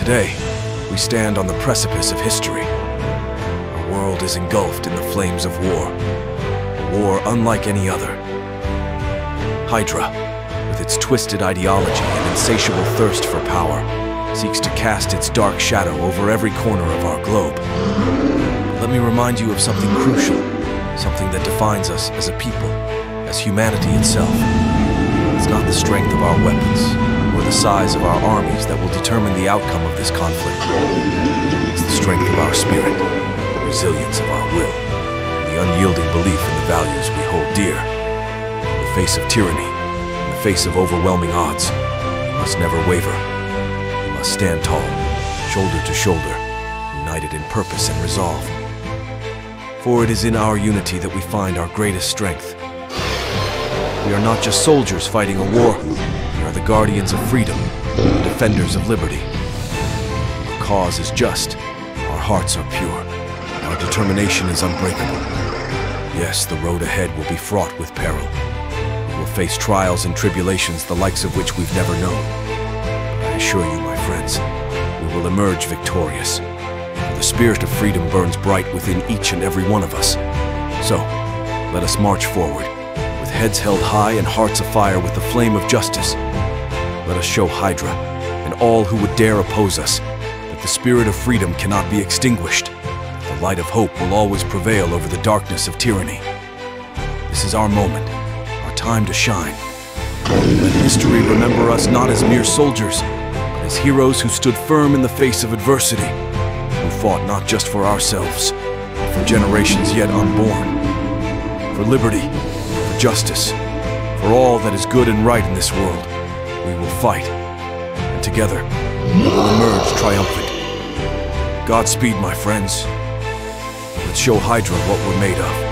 Today, we stand on the precipice of history. Our world is engulfed in the flames of war. A war unlike any other. Hydra, with its twisted ideology and insatiable thirst for power, seeks to cast its dark shadow over every corner of our globe. Let me remind you of something crucial, something that defines us as a people, as humanity itself. It's not the strength of our weapons, the size of our armies that will determine the outcome of this conflict. It's the strength of our spirit, the resilience of our will, the unyielding belief in the values we hold dear. In the face of tyranny, in the face of overwhelming odds, we must never waver. We must stand tall, shoulder to shoulder, united in purpose and resolve. For it is in our unity that we find our greatest strength. We are not just soldiers fighting a war. Are the guardians of freedom, defenders of liberty. Our cause is just. Our hearts are pure. Our determination is unbreakable. Yes, the road ahead will be fraught with peril. We will face trials and tribulations the likes of which we've never known. I assure you, my friends, we will emerge victorious. The spirit of freedom burns bright within each and every one of us. So, let us march forward with heads held high and hearts afire with the flame of justice. Let us show Hydra and all who would dare oppose us that the spirit of freedom cannot be extinguished, the light of hope will always prevail over the darkness of tyranny. This is our moment, our time to shine. Let history remember us not as mere soldiers, but as heroes who stood firm in the face of adversity, who fought not just for ourselves, but for generations yet unborn, for liberty, justice, for all that is good and right in this world, we will fight. And together, we will emerge triumphant. Godspeed, my friends. Let's show Hydra what we're made of.